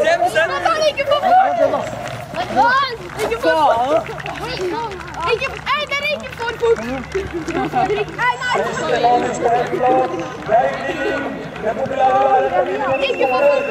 Bremsen! Han ikke få fart! ikke få Ikke Nei, den er ikke for fort! Nei, nei! Ikke for fort!